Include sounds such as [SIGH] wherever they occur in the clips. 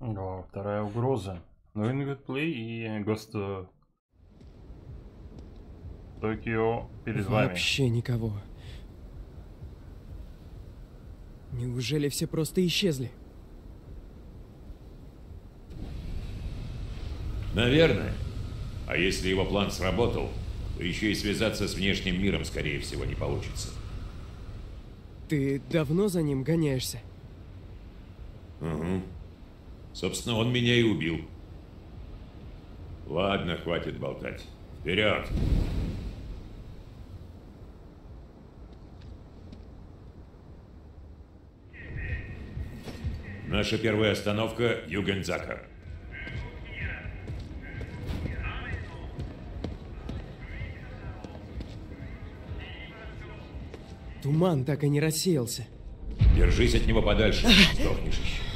О, вторая угроза. Ну, Play и Ghost Токио перед вами. Вообще никого. Неужели все просто исчезли? Наверное. А если его план сработал, то еще и связаться с внешним миром, скорее всего, не получится. Ты давно за ним гоняешься? Угу. Собственно, он меня и убил. Ладно, хватит болтать. Вперед! Наша первая остановка – Югензака. Туман так и не рассеялся. Держись от него подальше, сдохнешь еще.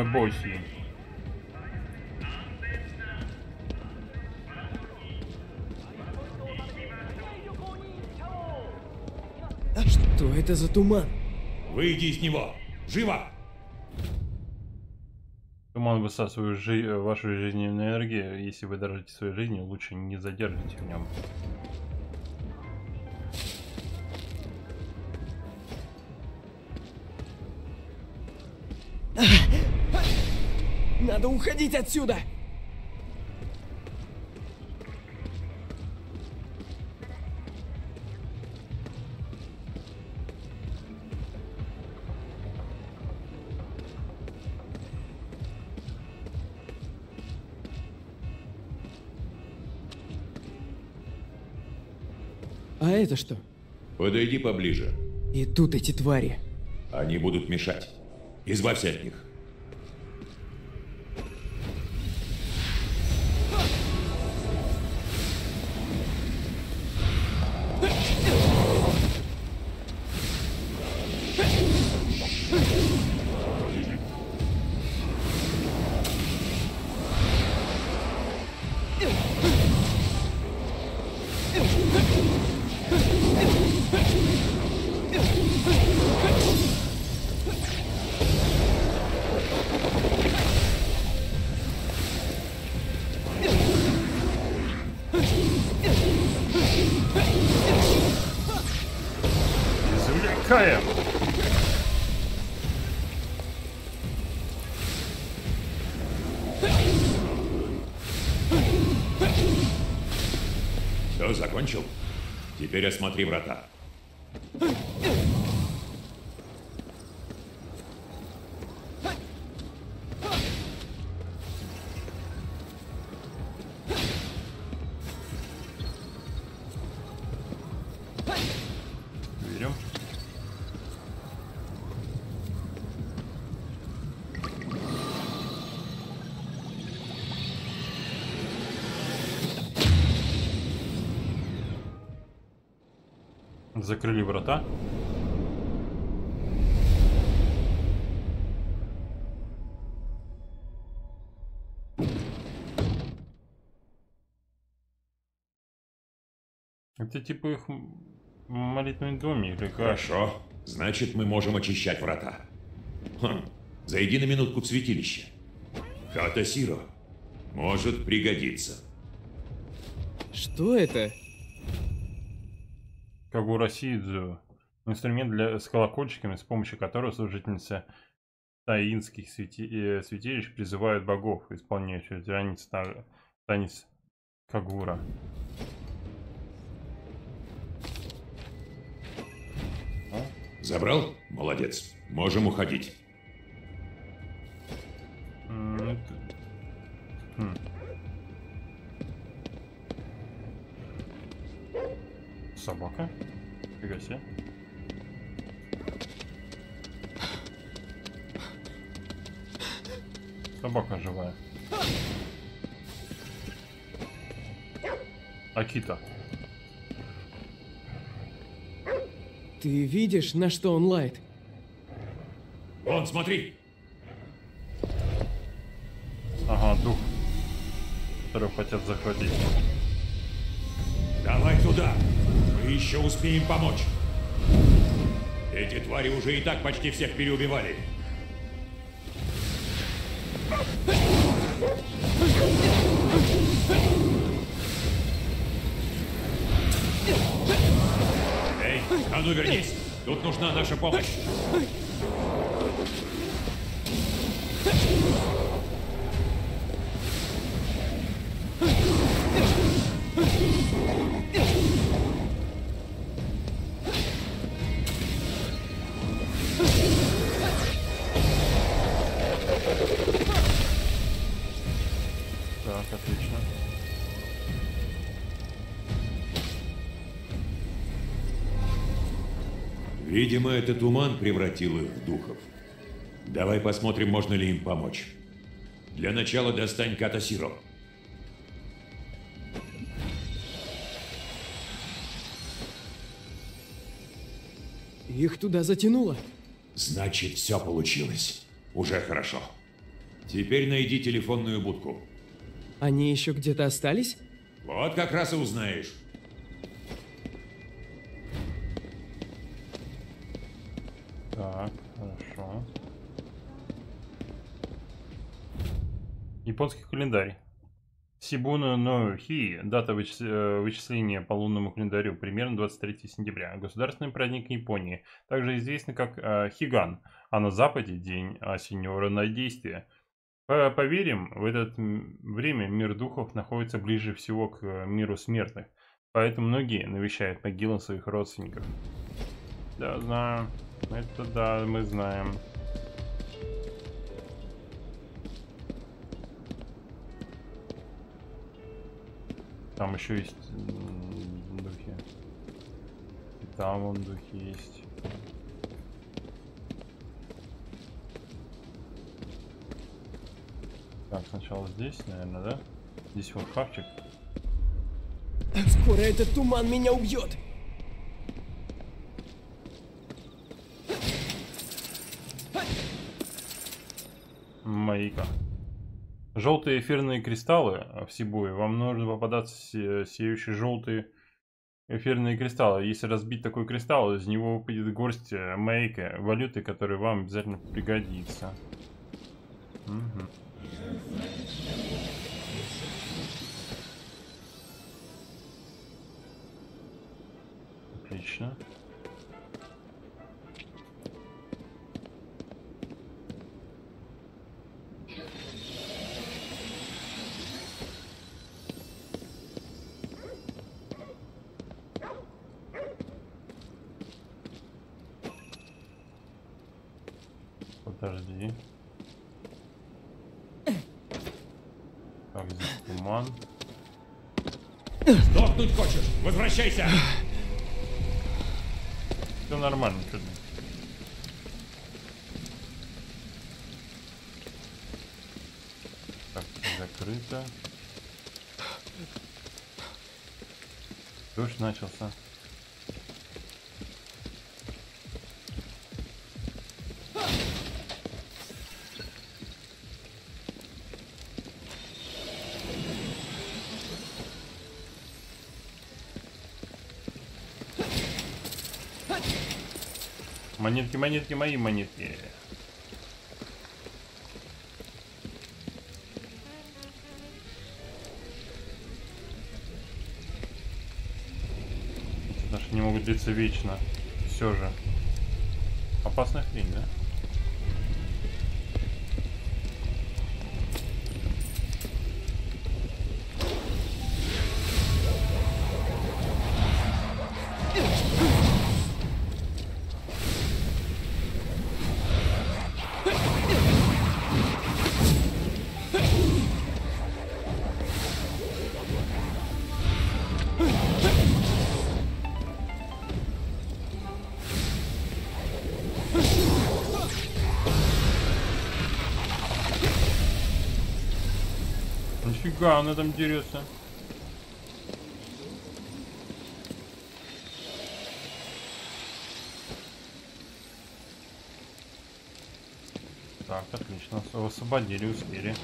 О мой бойся. Что это за туман? Выйди из него! Живо! Туман высасывает жи вашу жизненную энергию. Если вы дорожите своей жизнью, лучше не задержите в нем. Надо уходить отсюда! А это что? Подойди поближе. И тут эти твари. Они будут мешать. Избавься от них. Теперь осмотри Закрыли врата. Это типа их молитвенный домик или как? Хорошо. Значит, мы можем очищать врата. Хм. Зайди на минутку в святилище. Хатасиро. Может пригодиться. Что это? Кагура Сидзу. Инструмент для, с колокольчиками, с помощью которого служительница таинских святи, э, святилищ призывают богов, исполняющих танец, та- танец Кагура. Забрал? Молодец. Можем уходить. Хм. Собака? Фига себе. Собака живая. Акита. Ты видишь, на что он лает? Вон, смотри. Ага, дух. Которого хотят захватить. Давай туда. Еще успеем помочь. Эти твари уже и так почти всех переубивали. Эй, а ну вернись! Тут нужна наша помощь. Видимо, этот туман превратил их в духов. Давай посмотрим, можно ли им помочь. Для начала достань Катасиро. Их туда затянуло. Значит, все получилось. Уже хорошо. Теперь найди телефонную будку. Они еще где-то остались? Вот как раз и узнаешь. Японский календарь. Сибуна но дата э, вычисления по лунному календарю, примерно 23 сентября. Государственный праздник Японии, также известный как э, Хиган, а на западе день осеннего равнодействия. По- Поверим, в это время мир духов находится ближе всего к э, миру смертных, поэтому многие навещают могилы своих родственников. Да, знаю. Это да, мы знаем. Там еще есть духи. И там вон духи есть. Так, сначала здесь, наверное, да? Здесь вот хавчик. Скоро этот туман меня убьет. Маяка. Желтые эфирные кристаллы в Сибуе. Вам нужно попадаться се- сеющие желтые эфирные кристаллы. Если разбить такой кристалл, из него выпадет горсть э, маяка, валюты, которая вам обязательно пригодится. Мгм. Отлично. Начался. Монетки, монетки, мои монетки. Длиться вечно. Все же. Опасная хрень, да? Нифига, она там дерется. Так, отлично. Освободили, успели.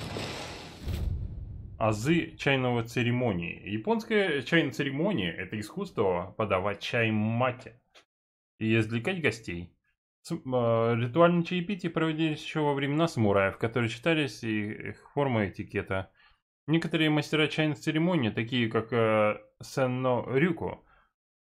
Азы чайного церемонии. Японская чайная церемония – это искусство подавать чай мате и извлекать гостей. С- э, Ритуальные чаепития проводились еще во времена самураев, которые считались их формой этикета. Некоторые мастера чайных церемоний, такие как э, Сенно Рюко,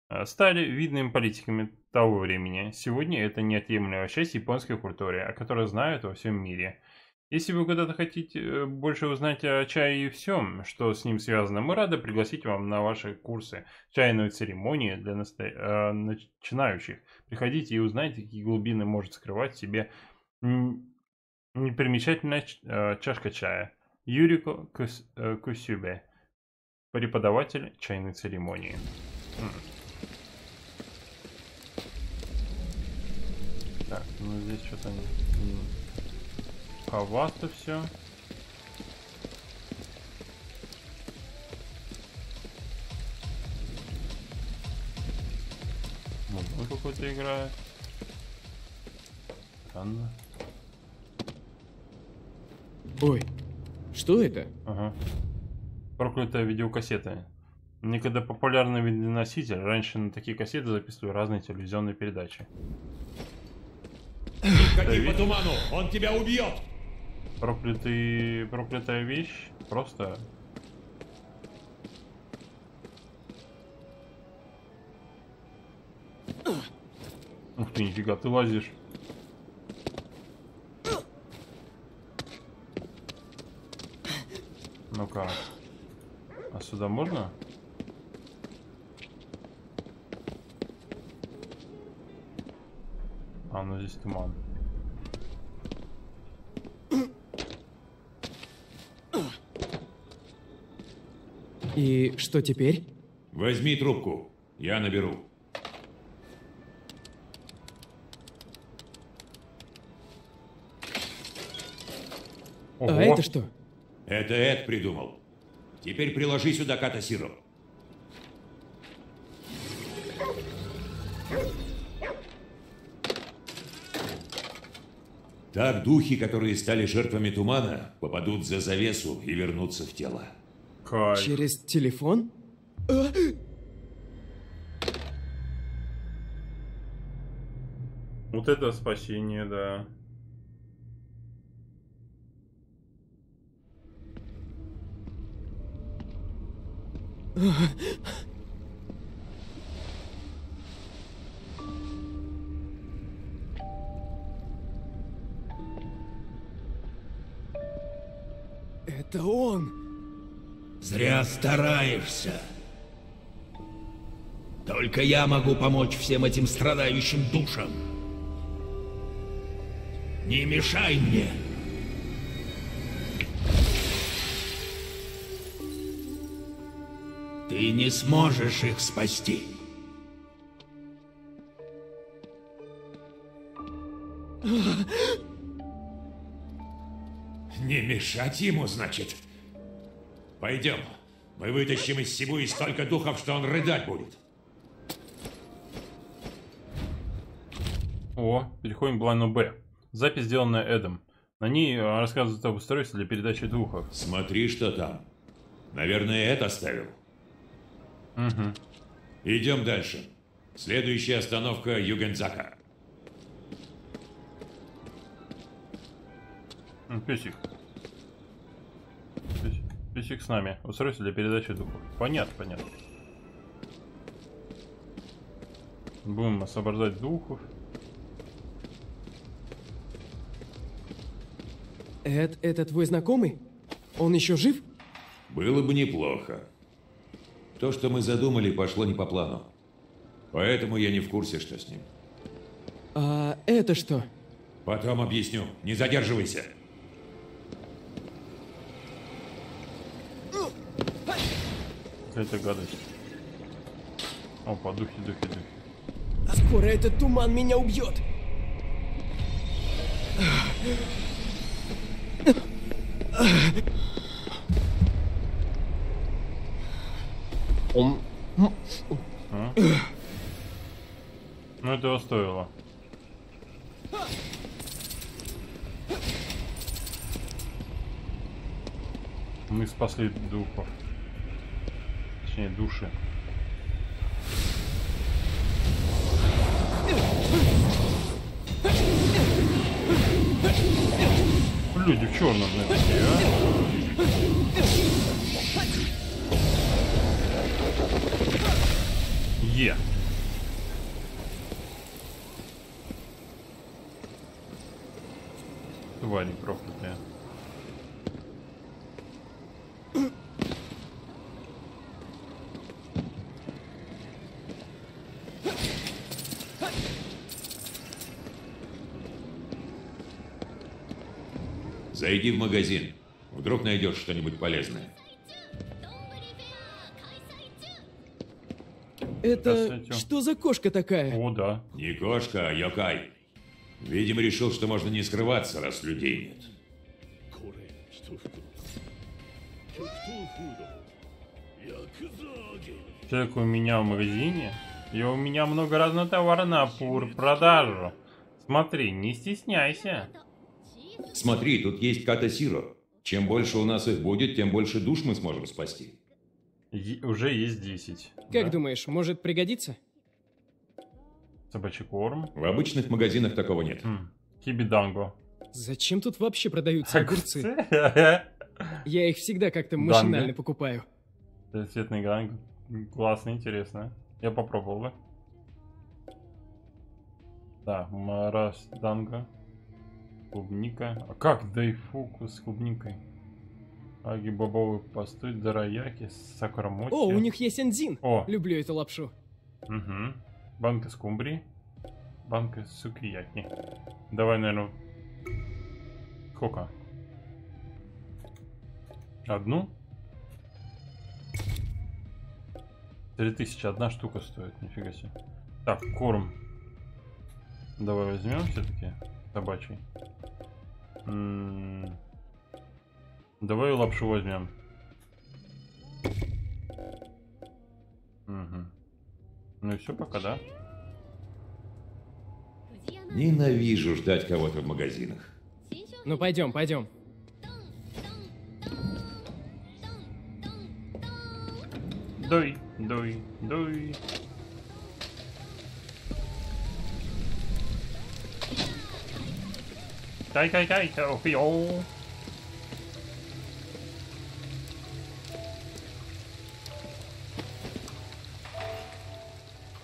э, стали видными политиками того времени. Сегодня это неотъемлемая часть японской культуры, о которой знают во всем мире. Если вы когда-то хотите э, больше узнать о чае и всем, что с ним связано, мы рады пригласить вам на ваши курсы чайной церемонии для наста- э, начинающих. Приходите и узнайте, какие глубины может скрывать в себе непримечательная э, чашка чая. Юрико Кус- э, Кусюбе, преподаватель чайной церемонии. Так, ну здесь что-то суховато все. Музон какой-то играет. Странно. Ой, что это? Ага. Проклятая видеокассета. Некогда популярный видеоноситель. Раньше на такие кассеты записывали разные телевизионные передачи. Ходи по туману, он тебя убьет! Проклятый... Проклятая вещь. Просто... Ух ты, нифига, ты лазишь. Ну-ка. А сюда можно? А, ну здесь туман. И что теперь? Возьми трубку, я наберу. Ого. А это что? Это Эд придумал. Теперь приложи сюда Катасиру. Так духи, которые стали жертвами тумана, попадут за завесу и вернутся в тело. Кайф. Через телефон? Вот это спасение, да. Это он! Зря стараешься. Только я могу помочь всем этим страдающим душам. Не мешай мне. Ты не сможешь их спасти. Не мешать ему, значит? Пойдем. Мы вытащим из Сибуи столько духов, что он рыдать будет. О, переходим к плану Б. Запись, сделанная Эдом. На ней э, рассказывают об устройстве для передачи духов. Смотри, что там. Наверное, это оставил. Угу. Идем дальше. Следующая остановка Югензака. Песик. Песик. Песик с нами. Устройство для передачи духов. Понятно, понятно. Будем освобождать духов. Эд, это твой знакомый? Он еще жив? Было бы неплохо. То, что мы задумали, пошло не по плану. Поэтому я не в курсе, что с ним. А это что? Потом объясню. Не задерживайся. Какая-то гадость. Опа, духи, духи, духи. А скоро этот туман меня убьет! Он... Ну, этого стоило. Мы спасли духов. Точнее, души. Люди в черном, такие, а? Е. Твари проклятые. Зайди в магазин. Вдруг найдешь что-нибудь полезное. Это что за кошка такая? О, да. Не кошка, а Йокай. Видимо, решил, что можно не скрываться, раз людей нет. Человек у меня в магазине, и у меня много разного товара на пур продажу. Смотри, не стесняйся. Смотри, тут есть Ката Сиро. Чем больше у нас их будет, тем больше душ мы сможем спасти. Е- уже есть 10. Как да? думаешь, может пригодиться? Собачий корм. В обычных магазинах такого нет. Хм. Кибиданго. Зачем тут вообще продаются огурцы? Я их всегда как-то машинально покупаю. Цветный ганг. Классно, интересно. Я попробовал бы. Да, Марас Данго. Клубника. А как дайфуку с клубникой? Аги бобовый постой, дараяки, сакурамоти. О, у них есть энзин. О, Люблю эту лапшу. Угу. Банка скумбрии. Банка сукияки. Давай, наверное... Сколько? Одну? Три тысячи одна штука стоит, нифига себе. Так, корм. Давай возьмем все-таки собачий. М, Давай лапшу возьмем. Угу. Ну и все пока, да? Ненавижу ждать кого-то в магазинах. Ну пойдем, пойдем. Дуй, дуй, дуй. Кай, кай, кай, йоу.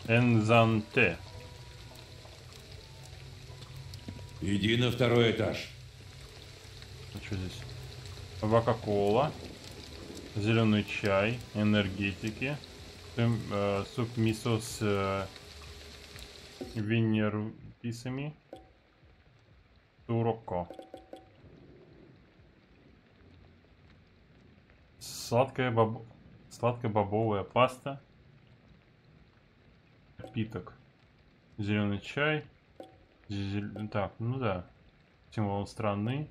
Энзанте. Иди на второй этаж. А что здесь? Кока-кола, зеленый чай, энергетики, Сэм- э, суп мисо с э, винерписами, туроко. Сладкая, боб... Сладкая бобовая паста. Напиток. Зеленый чай. зель- Так, ну да. Символ страны.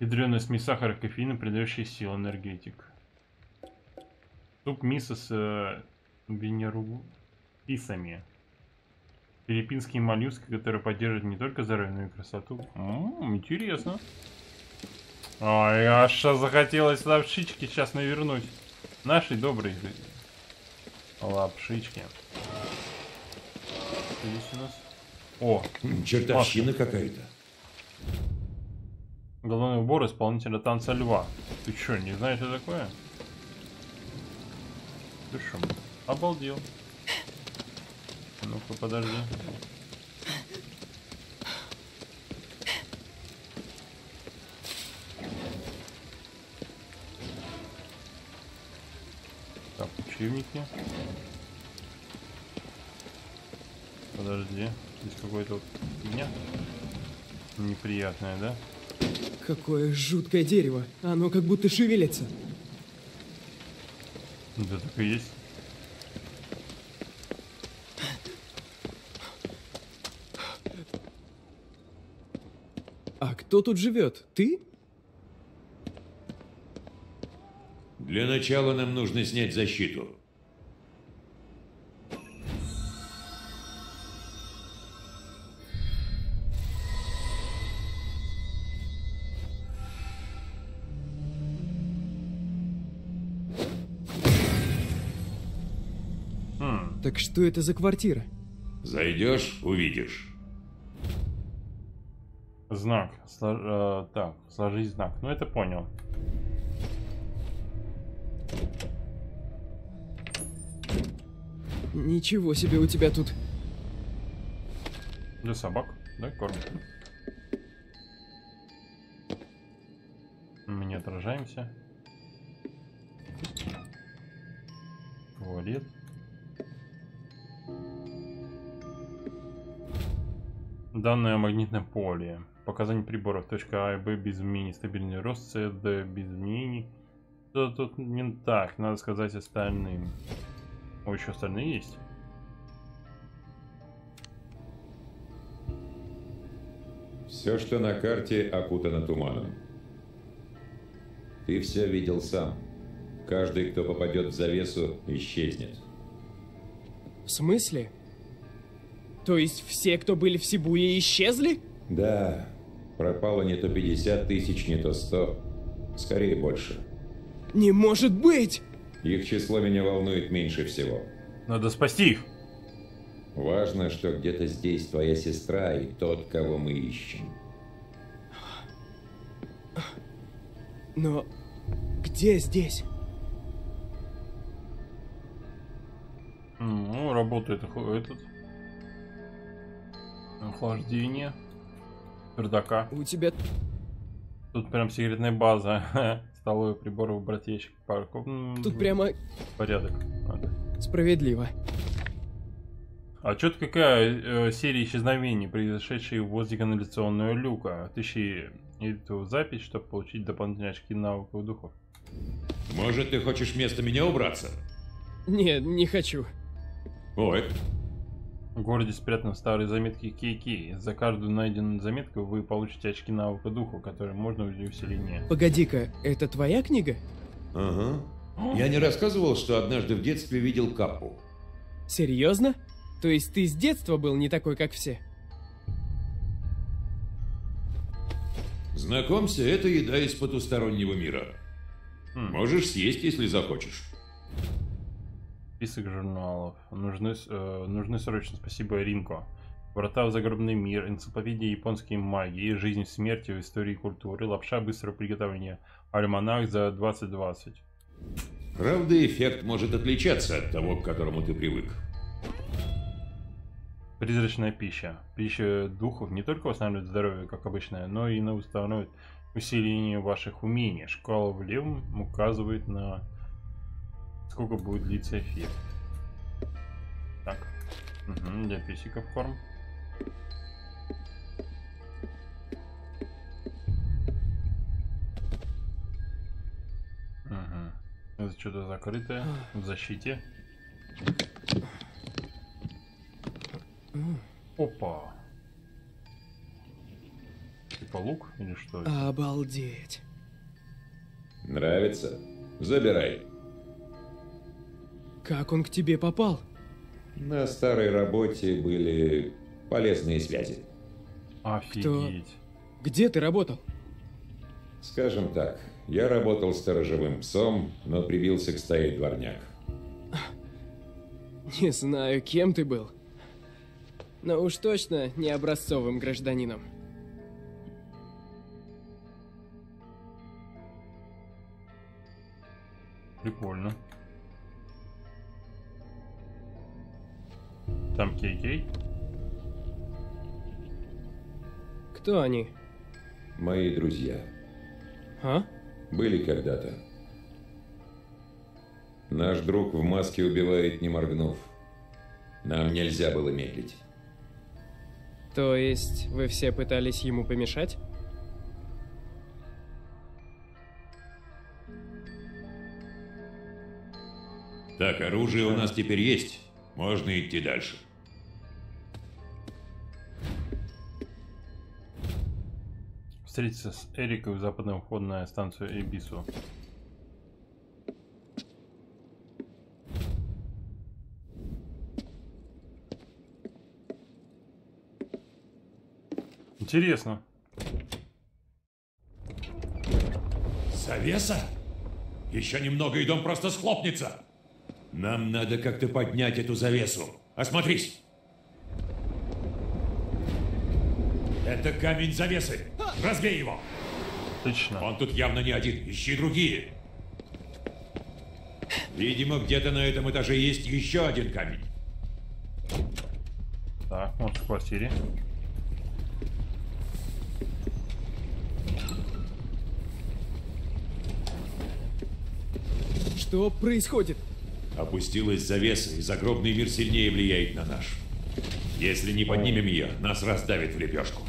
Ядреная смесь сахара и кофеина, придающая сил, энергетик. Суп мисо с э, винеруписами. Филиппинские моллюски, которые поддерживают не только здоровье, но и красоту. М, интересно. Ой, аж захотелось лапшички сейчас навернуть. Наши добрые лапшички. Что здесь у нас? О, Чертовщина какая-то. Головной убор исполнителя танца льва. Ты чё, не знаешь, что такое? Ты шо, обалдел. Ну-ка, подожди. Так, учебники. Подожди, здесь какой-то вот фигня неприятная, да? Какое жуткое дерево. Оно как будто шевелится. Да так и есть. А кто тут живет? Ты? Для начала нам нужно снять защиту. Что это за квартира? Зайдешь, увидишь. Знак. Сло- э, так, сложить знак. Ну, это понял. Ничего себе у тебя тут. Для собак. Да, корм. Мы не отражаемся. Туалет. Данные о магнитном поле. Показания приборов. Точка А и Б без изменений. Стабильный рост. С, Д без изменений. Что тут не так? Надо сказать остальным. О, еще остальные есть? Все, что на карте, окутано туманом. Ты все видел сам. Каждый, кто попадет в завесу, исчезнет. В смысле? То есть все, кто были в Сибуе, исчезли? Да, пропало не то 50 тысяч, не то 100. Скорее больше. Не может быть! Их число меня волнует меньше всего. Надо спасти их. Важно, что где-то здесь твоя сестра и тот, кого мы ищем. Но где здесь? Ну, работает этот. Охлаждение. Пердака. У тебя Тут прям секретная база. [LAUGHS] Столовые приборы, убрать ящик, парков. Тут прямо Порядок. Справедливо. А чё-то какая э, серия исчезновений, произошедшие возле канализационного люка. Отыщи эту запись, чтобы получить дополнительные очки навыков духов. Может, ты хочешь вместо меня убраться? Не, не хочу. Ой, В городе спрятаны старые заметки Кейки. За каждую найденную заметку вы получите очки навыка духу, которые можно для усиления. Погоди-ка, это твоя книга? ага. Я не рассказывал, что однажды в детстве видел капу. Серьезно? То есть ты с детства был не такой, как все? Знакомься, это еда из потустороннего мира. Хм. Можешь съесть, если захочешь. Список журналов. Нужны, э, нужны срочно. Спасибо, Ринко. Врата в загробный мир, энциклопедия японской магии, жизнь в смерти в истории культуры, лапша быстрого приготовления, альманах за 2020. Правда, эффект может отличаться от того, к которому ты привык. Призрачная пища. Пища духов не только восстанавливает здоровье, как обычная, но и на восстанавливает усиление ваших умений. Шкала в левом указывает на сколько будет длиться эффект. Так. Угу, для песиков корм. Угу. Это что-то закрытое в защите. Опа. Типа лук или что? это? Обалдеть. Нравится? Забирай. Как он к тебе попал? На старой работе были полезные связи. Офигеть. Где ты работал? Скажем так, я работал сторожевым псом, но прибился к стае дворняг. [LAUGHS] Не знаю, кем ты был. Но уж точно не образцовым гражданином. Прикольно. Там Кей-Кей? Кто они? Мои друзья. А? Были когда-то. Наш друг в маске убивает, не моргнув. Нам нельзя было медлить. То есть вы все пытались ему помешать? Так, оружие у нас теперь есть. Можно идти дальше. Встретиться с Эрикой у западного входа на станцию Эбису. Интересно. Завеса? Еще немного, и дом просто схлопнется. Нам надо как-то поднять эту завесу. Осмотрись. Это камень завесы. Разбей его. Отлично. Он тут явно не один. Ищи другие. Видимо, где-то на этом этаже есть еще один камень. Так, вот в квартире. Что происходит? Опустилась завеса, и загробный мир сильнее влияет на наш. Если не поднимем ее, нас раздавит в лепешку.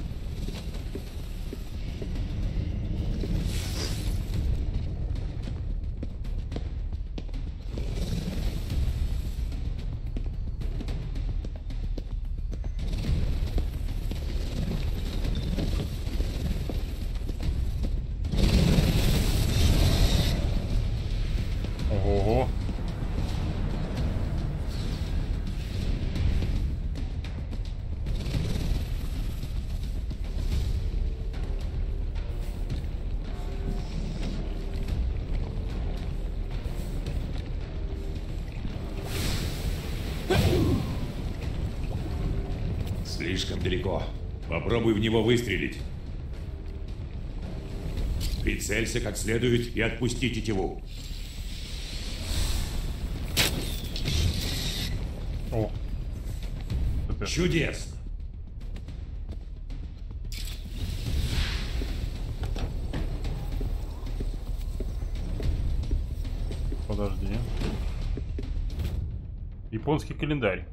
Попробуй в него выстрелить. Прицелься как следует и отпусти тетиву. О. Чудесно. Подожди. Японский календарь.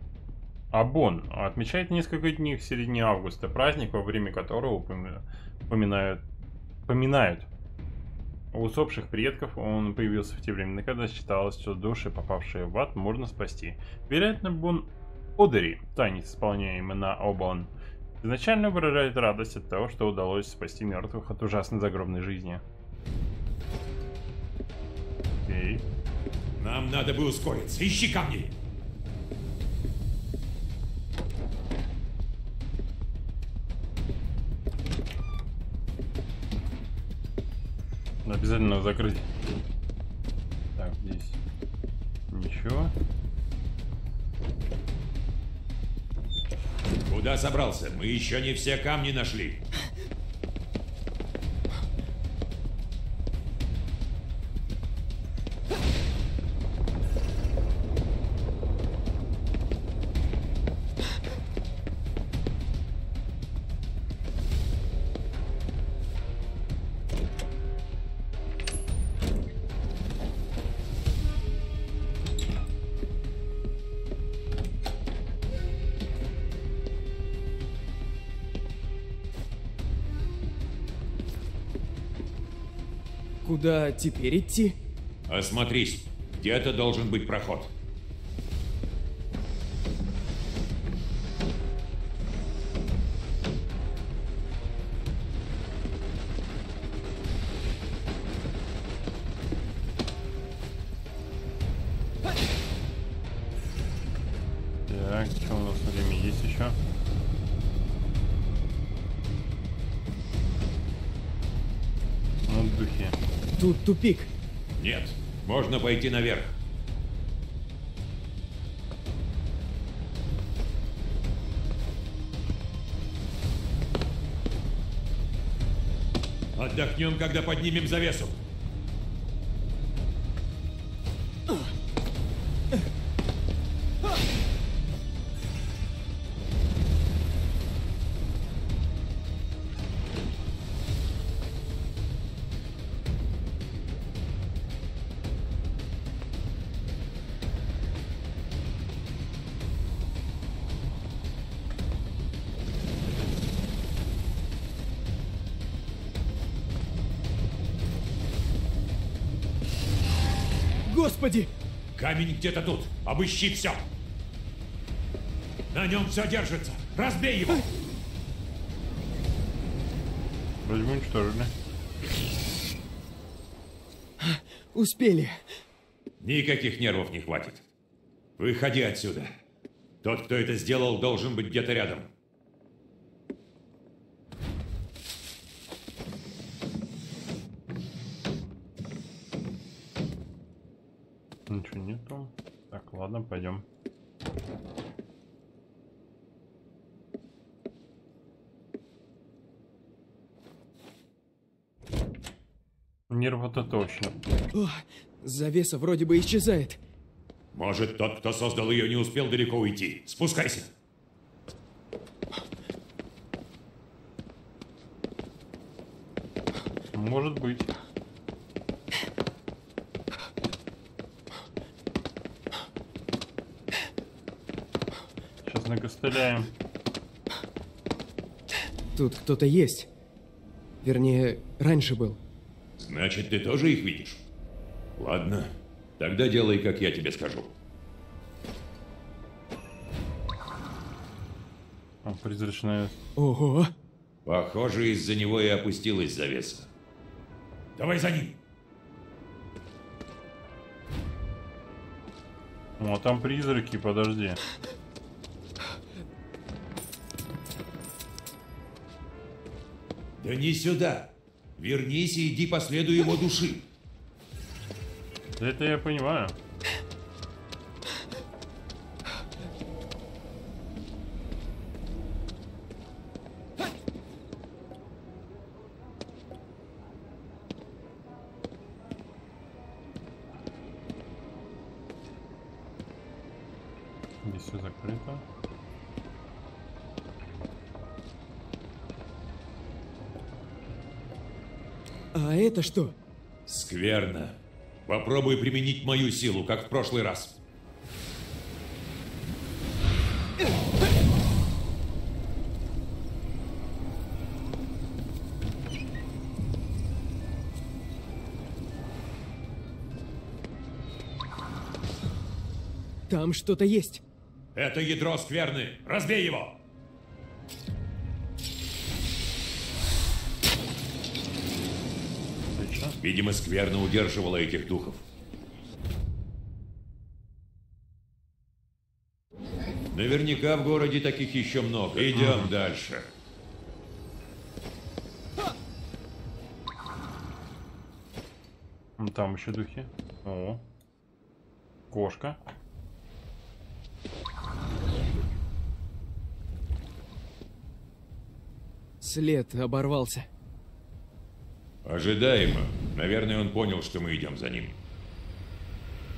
Абон отмечает несколько дней в середине августа, праздник, во время которого упоминают, поминают усопших предков. Он появился в те времена, когда считалось, что души, попавшие в ад, можно спасти. Вероятно, Бон Одари, танец, исполняемый на Обон, изначально выражает радость от того, что удалось спасти мертвых от ужасной загробной жизни. Окей. Нам надо бы ускориться. Ищи камни. Обязательно закрыть. Так, здесь ничего. Куда собрался? Мы еще не все камни нашли. Куда теперь идти? Осмотрись. Где-то должен быть проход. Так, что у нас время есть еще? Тут тупик. Нет. Можно пойти наверх. Отдохнем, когда поднимем завесу. Камень где-то тут. Обыщи все. На нем все держится. Разбей его. Вроде бы уничтожили. Успели. Никаких нервов не хватит. Выходи отсюда. Тот, кто это сделал, должен быть где-то рядом. Ничего нет там. Так, ладно, пойдем. Нерв это точно. О, завеса вроде бы исчезает. Может, тот, кто создал ее, не успел далеко уйти. Спускайся. Может быть. Накостыляем. Тут кто-то есть. Вернее, раньше был. Значит, ты тоже их видишь? Ладно, тогда делай, как я тебе скажу. А, призрачная... Ого! Похоже, из-за него и опустилась завеса. Давай за ним. О, там призраки, подожди. Да не сюда. Вернись и иди по следу его души. Это я понимаю. Попробуй применить мою силу, как в прошлый раз. Там что-то есть. Это ядро скверны. Разбей его. Видимо, скверно удерживала этих духов. Наверняка в городе таких еще много. Идем дальше. Там еще духи. О. Кошка. След оборвался. Ожидаемо. Наверное, он понял, что мы идем за ним.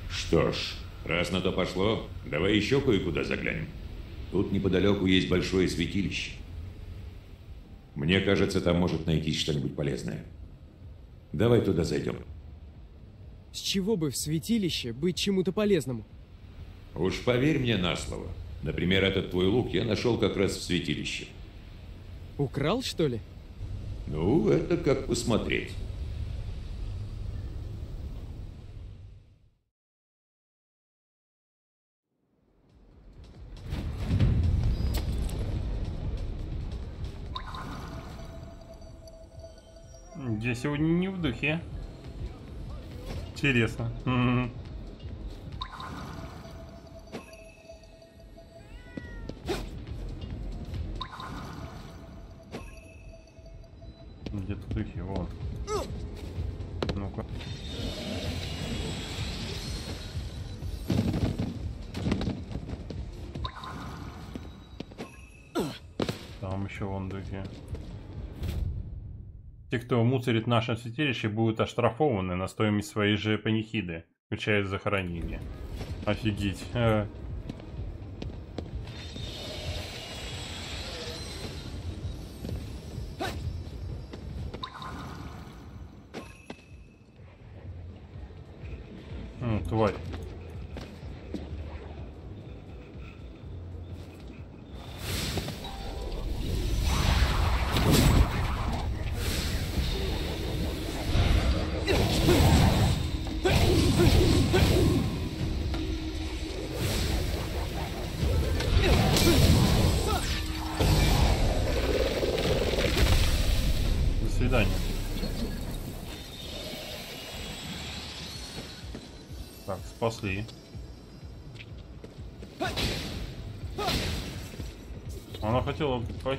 Что ж, раз на то пошло, давай еще кое-куда заглянем. Тут неподалеку есть большое святилище. Мне кажется, там может найтись что-нибудь полезное. Давай туда зайдем. С чего бы в святилище быть чему-то полезному? Уж поверь мне на слово. Например, этот твой лук я нашел как раз в святилище. Украл, что ли? Ну, это как посмотреть. Я сегодня не в духе. Интересно. Те, кто мусорит в нашем святилище, будут оштрафованы на стоимость своей же панихиды, включая захоронение. Офигеть. Э. М, тварь.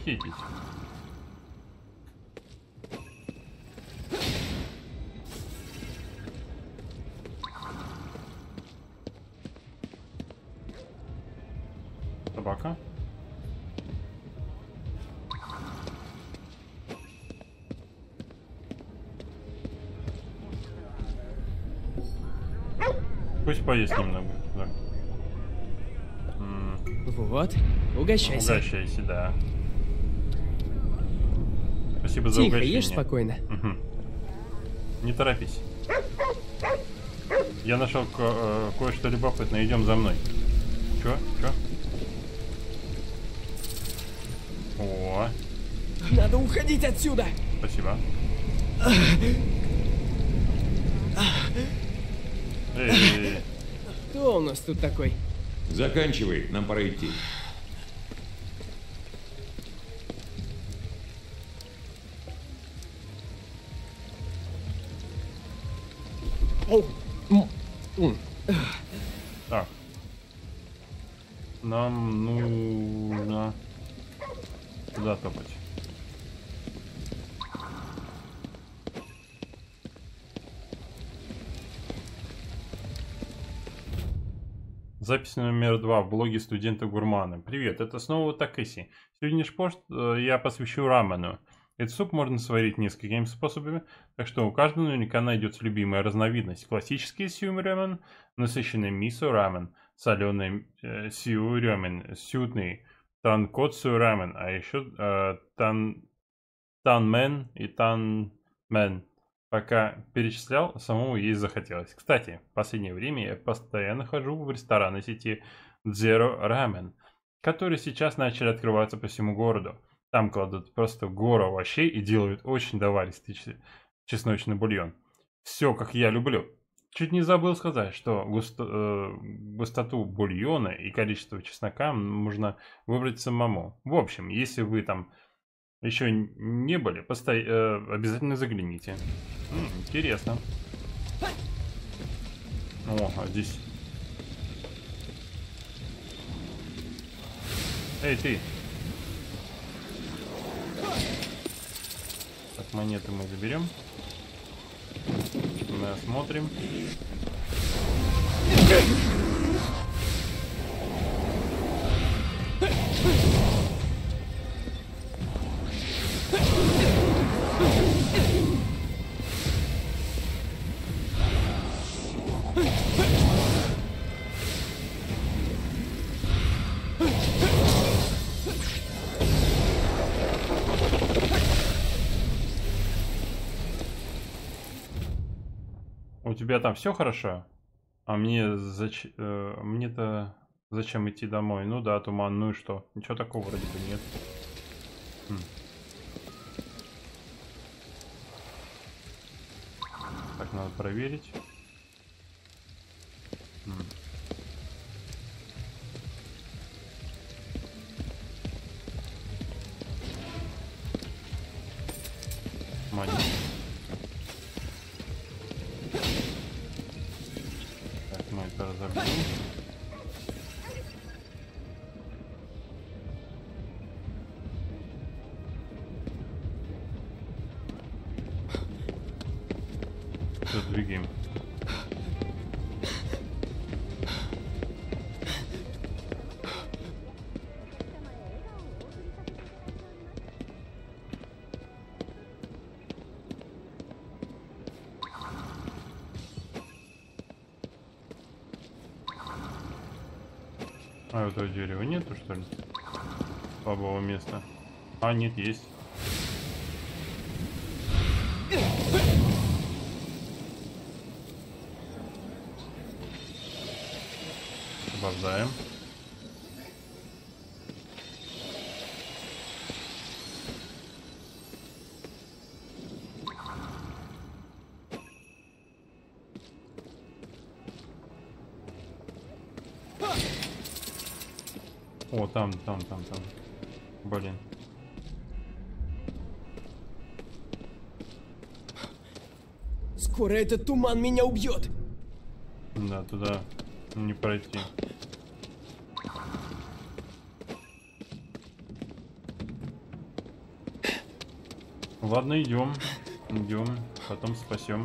Похитить. собака. Пусть поесть немного. Да. Вот, угощайся. Угощайся, да. Спасибо за Тихо, угощение. ешь спокойно. Мгм. Не торопись. Я нашел ко- э, кое-что любопытное. Идем за мной. Чё? Чё? О, Надо уходить отсюда. спасибо. Эй, Кто у нас тут такой? Заканчивай, нам пора идти. Номер два в блоге студента Гурмана. Привет, это снова Такэси. Сегодняшний пост э, я посвящу рамену. Этот суп можно сварить несколькими способами, так что у каждого наверняка найдется любимая разновидность. Классический сью рамен, насыщенный мисо рамен, соленый э, сью рамен, сютный танкоцу рамен, а еще э, тан, танмен и танмен. Пока перечислял, самому есть захотелось. Кстати, в последнее время я постоянно хожу в рестораны сети Zero Ramen, которые сейчас начали открываться по всему городу. Там кладут просто гору овощей и делают очень доваристый че- чесночный бульон. Все, как я люблю. Чуть не забыл сказать, что густо- э, густоту бульона и количество чеснока можно выбрать самому. В общем, если вы там еще не были, посто- э, обязательно загляните. М, интересно. О, а здесь... Эй, ты! Так, монеты мы заберем. Мы осмотрим. Тебя там все хорошо? А мне зач... э, мне-то зачем идти домой? Ну да, туман, ну и что? Ничего такого вроде бы нет. Хм. Так, надо проверить. М. Монет. Этого дерева нету, что ли? Слабого места. А, нет, есть. Там, там, там, там. Блин. Скоро этот туман меня убьет. Да, туда не пройти. Ладно, идем. Идем. Потом спасем.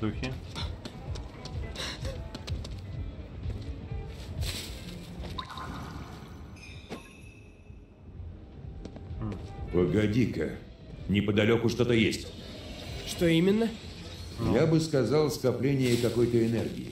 Духи? Погоди-ка. Неподалеку что-то есть. Что именно? Я бы сказал, скопление какой-то энергии.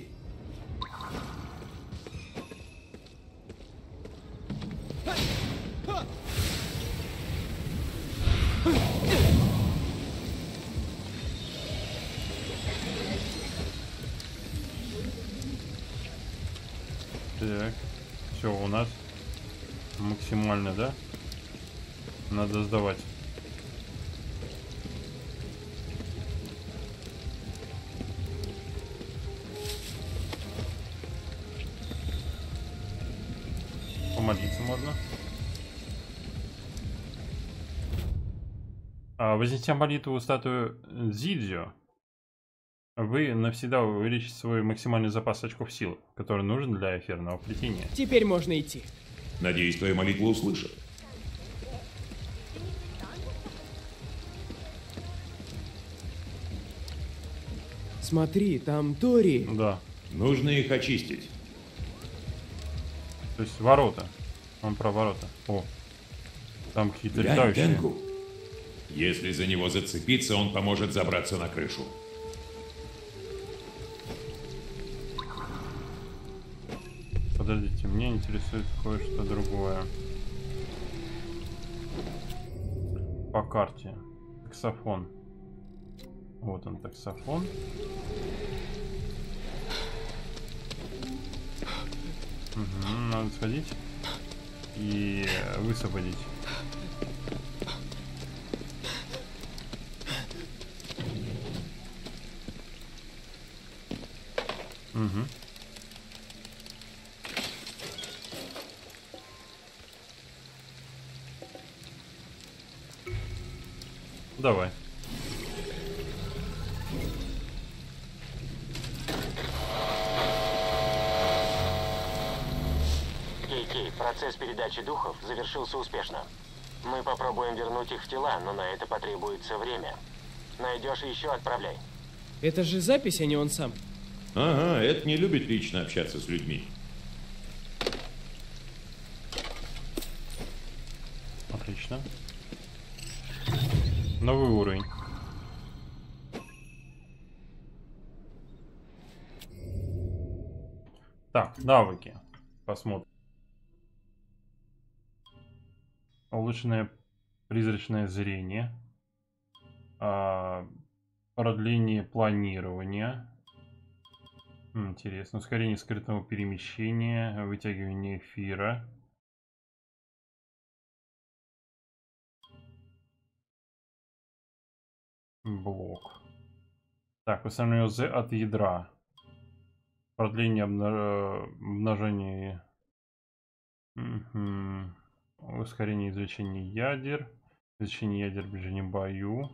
Вознеся молитву статую Зидзио, вы навсегда увеличите свой максимальный запас очков силы, который нужен для эфирного плетения. Теперь можно идти. Надеюсь, твою молитву услышат. Смотри, там Тори. Да. Нужно их очистить. То есть ворота. Он про ворота. О. Там какие-то летающие. Если за него зацепиться, он поможет забраться на крышу. Подождите, меня интересует кое-что другое. По карте. Таксофон. Вот он, таксофон. Угу, надо сходить и высвободить. Угу. Давай. Кей-Кей, процесс передачи духов завершился успешно. Мы попробуем вернуть их в тела, но на это потребуется время. Найдешь еще отправляй. Это же запись, а не он сам. Ага, это не любит лично общаться с людьми. Отлично. Новый уровень. Так, навыки. Посмотрим. Улучшенное призрачное зрение. А, продление планирования. Интересно. Ускорение скрытного перемещения. Вытягивание эфира. Блок. Так, восстановление Z от ядра. Продление обна- обнажения. Мгм. Ускорение извлечения ядер. Извлечение ядер в ближнем бою.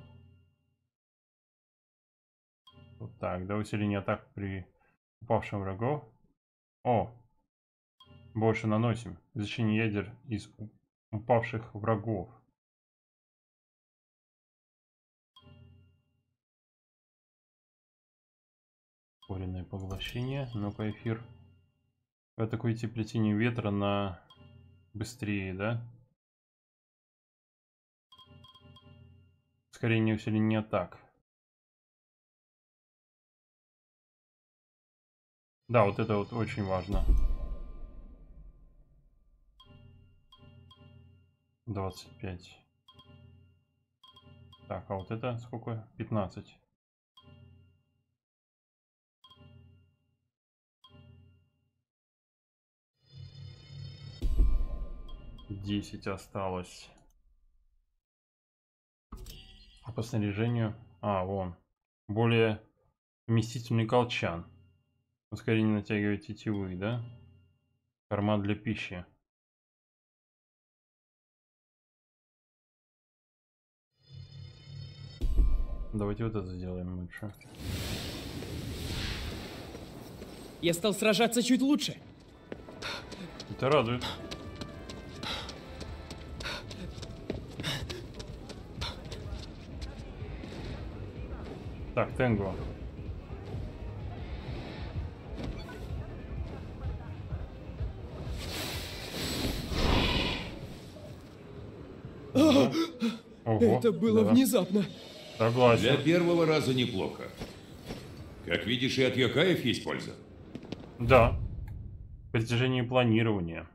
Вот так, да, усиление атак при упавшем врагов. О! Больше наносим. Извлечение ядер из упавших врагов. Ускоренное поглощение. Ну-ка, эфир. Вы атакуете плетение ветра на быстрее, да? Ускорение усиление атак. Да, вот это вот очень важно. 25. Так, а вот это сколько? 15. 10 осталось. А по снаряжению... А, вон. Более вместительный колчан. Ускорение натягивает тетивы, да? Карман для пищи. Давайте вот это сделаем лучше. Я стал сражаться чуть лучше. Это радует. Так, Тенго. Ого, Это было да. внезапно. Согласен. Для первого раза неплохо. Как видишь, и от Якаев есть польза. Да. Притяжение планирования.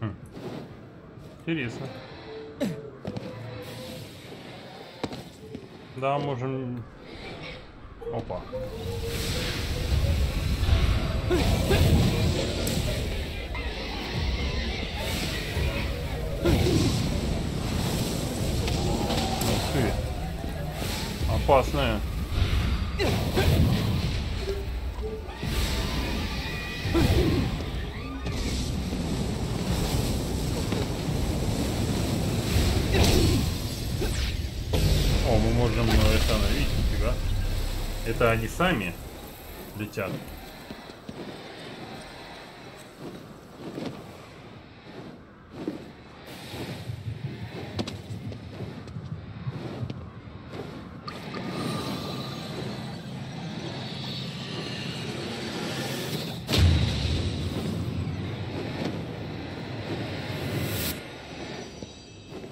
Хм. Интересно. Да, можем... Опа. Ух ты. Опасная. О, мы можем э, остановить. Это они сами летят.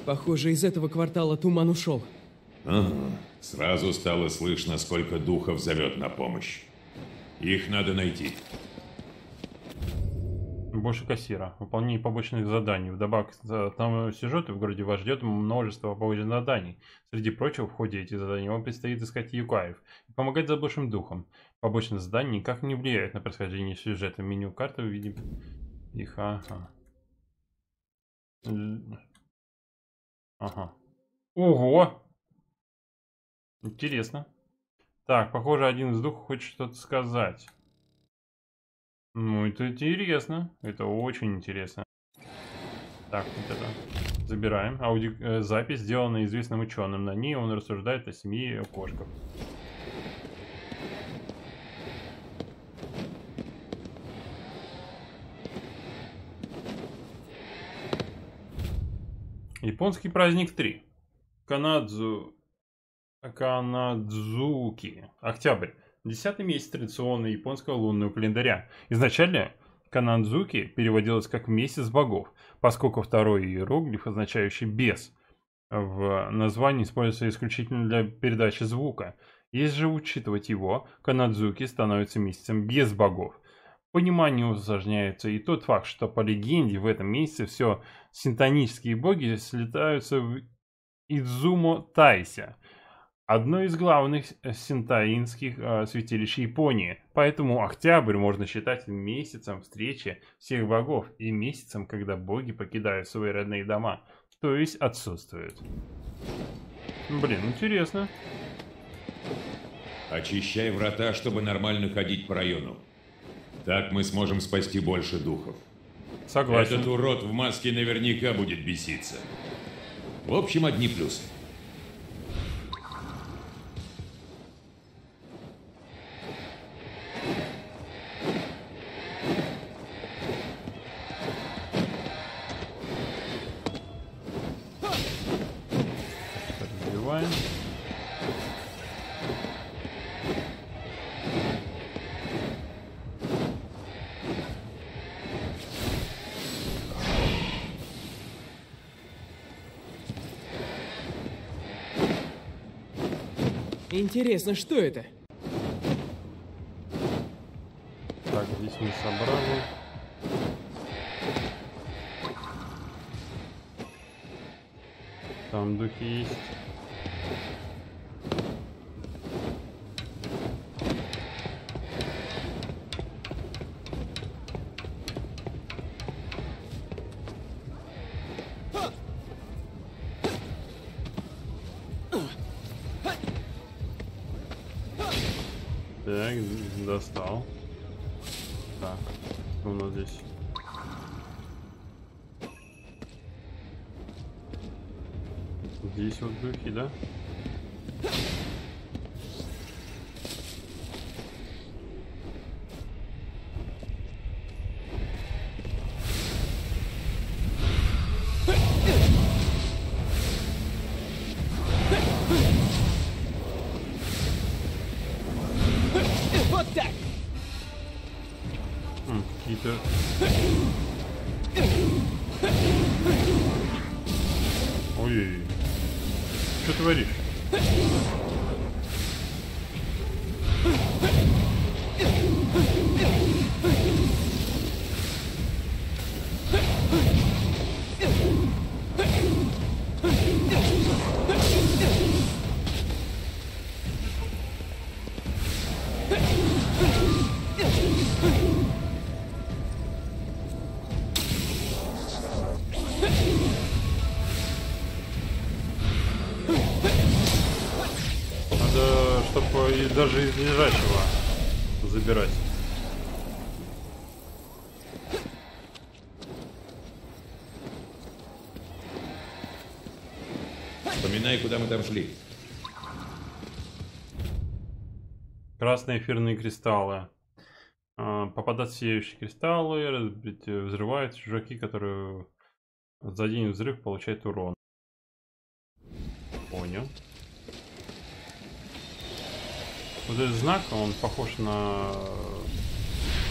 Похоже, из этого квартала туман ушел. Ага. Сразу стало слышно, сколько духов зовет на помощь. Их надо найти. Больше кассира. Выполнение побочных заданий. Вдобавок к основному сюжету в городе вас ждет множество побочных заданий. Среди прочего, в ходе этих заданий вам предстоит искать юкаев и помогать заблудшим духам. Побочные задания никак не влияют на происхождение сюжета. Меню карты видим их. Ага. Ага. Ого! Интересно. Так, похоже, один из духов хочет что-то сказать. Ну, это интересно. Это очень интересно. Так, вот это. Забираем. Ауди... э, запись, сделанная известным ученым. На ней он рассуждает о семье кошках. Японский праздник 3. Канадзу... Канадзуки. Октябрь. Десятый месяц традиционного японского лунного календаря. Изначально Канадзуки переводилось как «месяц богов», поскольку второй иероглиф, означающий «бес», в названии используется исключительно для передачи звука. Если же учитывать его, Канадзуки становится месяцем без богов. Понимание усложняется и тот факт, что по легенде в этом месяце все синтонические боги слетаются в Идзумо Тайся, одно из главных синтаинских э, святилищ Японии. Поэтому октябрь можно считать месяцем встречи всех богов и месяцем, когда боги покидают свои родные дома, то есть отсутствуют. Блин, интересно. Очищай врата, чтобы нормально ходить по району. Так мы сможем спасти больше духов. Согласен. Этот урод в маске наверняка будет беситься. В общем, одни плюсы. Интересно, что это? Так, здесь мы собрали. Там духи есть. Даже из лежачего забирать. Вспоминай, куда мы там шли. Красные эфирные кристаллы. А, Попадать в сияющие кристаллы, разбить, э, взрываются чужаки, которые за один взрыв получают урон. Понял. Вот этот знак, он похож на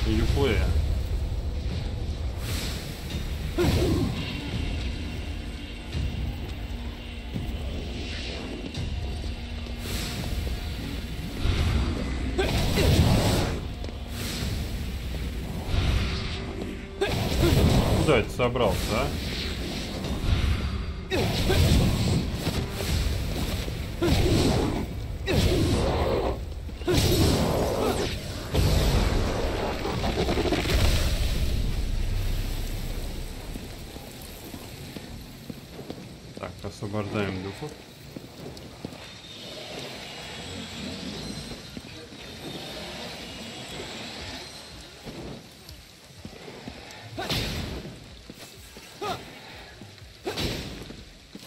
юплея. Куда это собрался, а? Так, освобождаем духов.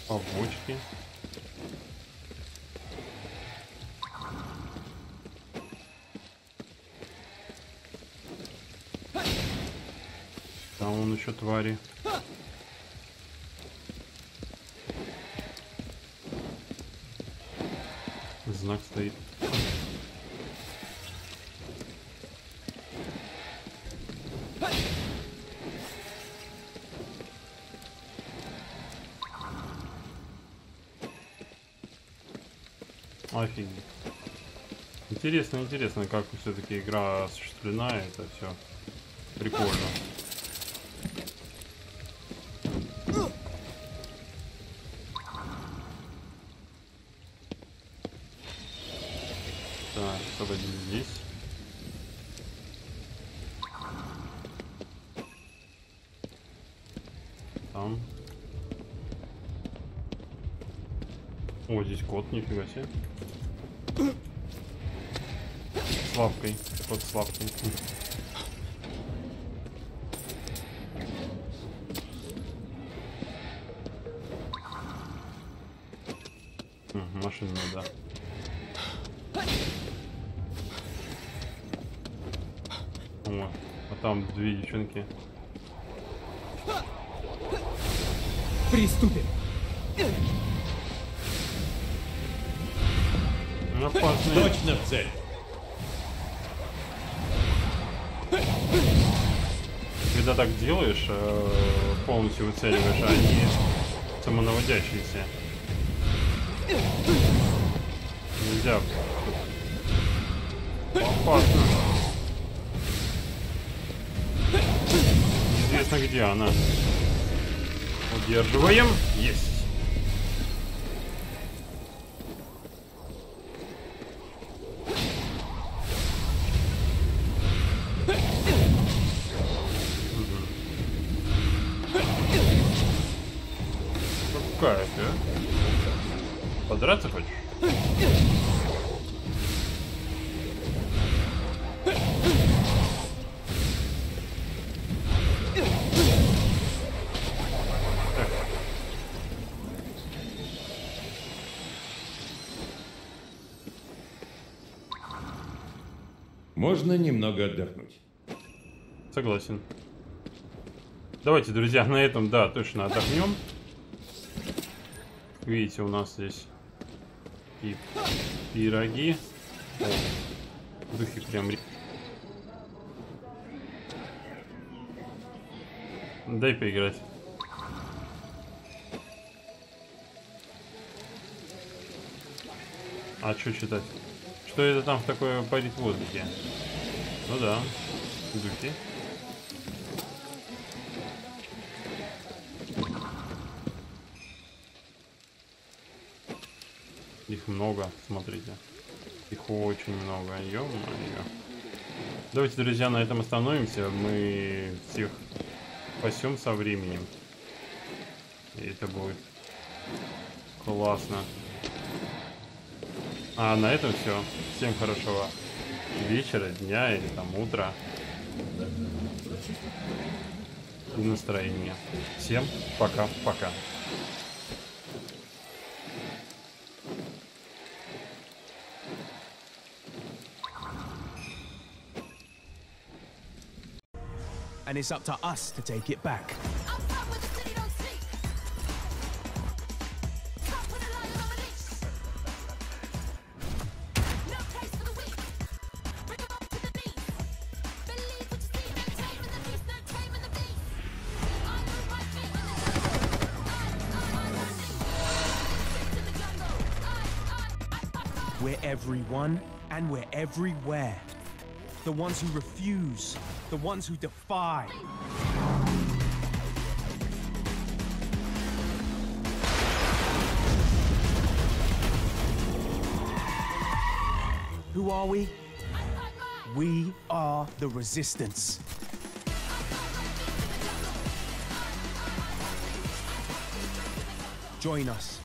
Побочки. Там вон еще твари. Знак стоит. Офигеть. Интересно, интересно, как все-таки игра осуществлена, это все прикольно. Нифига себе. С лапкой. Кот с лапкой. М, Машина, да. О, а там две девчонки. приступим. Опасные. Точно в цель. Когда так делаешь, э, полностью выцеливаешь, а они самонаводящиеся. Нельзя. Опасно. Неизвестно где она. Удерживаем. Есть. можно немного отдохнуть. Согласен. Давайте, друзья, на этом, да, точно отдохнем. Видите, у нас здесь и пироги. О, духи прям... Дай поиграть. А что читать? Что это там в такое парит в воздухе? Ну да, духи. Их много, смотрите. Их очень много, ё-моё. Давайте, друзья, на этом остановимся. Мы всех спасем со временем. И это будет классно. А на этом все. Всем хорошего вечера, дня или там утра. И настроения. Всем пока-пока. and it's up to us to take it back. Everywhere. The ones who refuse, the ones who defy. Who are we? We are the resistance. Join us